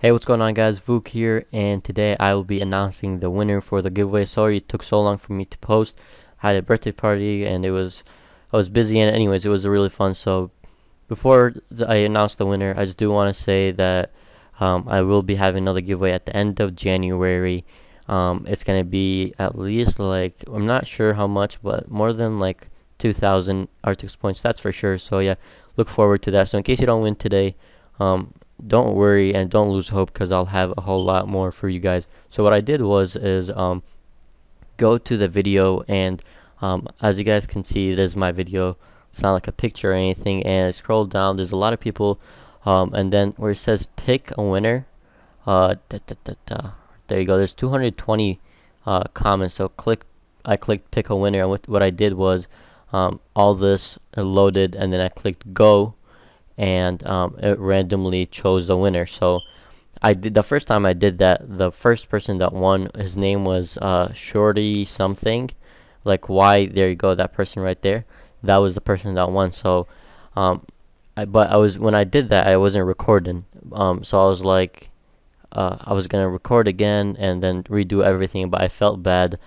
Hey, what's going on guys? Vuk here, and today I will be announcing the winner for the giveaway. Sorry it took so long for me to post. I had a birthday party and it was, I was busy and anyways, it was really fun. So before I announce the winner, I just do want to say that um, I will be having another giveaway at the end of January. Um, it's going to be at least like, I'm not sure how much, but more than like 2,000 Artix points, that's for sure. So yeah, look forward to that. So in case you don't win today, um, don't worry and don't lose hope because I'll have a whole lot more for you guys. So what I did was is um, go to the video and um, as you guys can see, this is my video. It's not like a picture or anything. And I scroll down. There's a lot of people. Um, and then where it says pick a winner, uh, da, da, da, there you go. There's 220 uh, comments. So click. I clicked pick a winner. And what, what I did was um, all this loaded, and then I clicked go and um, it randomly chose the winner. So I did the first time I did that. The first person that won, his name was uh, Shorty something, like why? There you go, that person right there. That was the person that won. So, um, I but I was when I did that, I wasn't recording. Um, so I was like, uh, I was gonna record again and then redo everything, but I felt bad.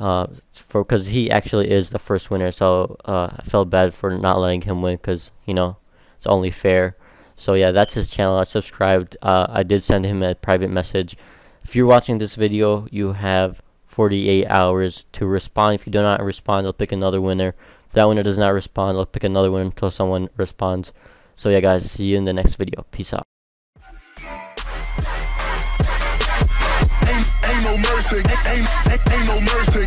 Uh, for because he actually is the first winner, so uh, I felt bad for not letting him win because you know it's only fair. So yeah, that's his channel. I subscribed. Uh, I did send him a private message. If you're watching this video, you have 48 hours to respond. If you do not respond, I'll pick another winner. If that winner does not respond, I'll pick another winner until someone responds. So yeah, guys, see you in the next video. Peace out. Ain't, ain't no mercy.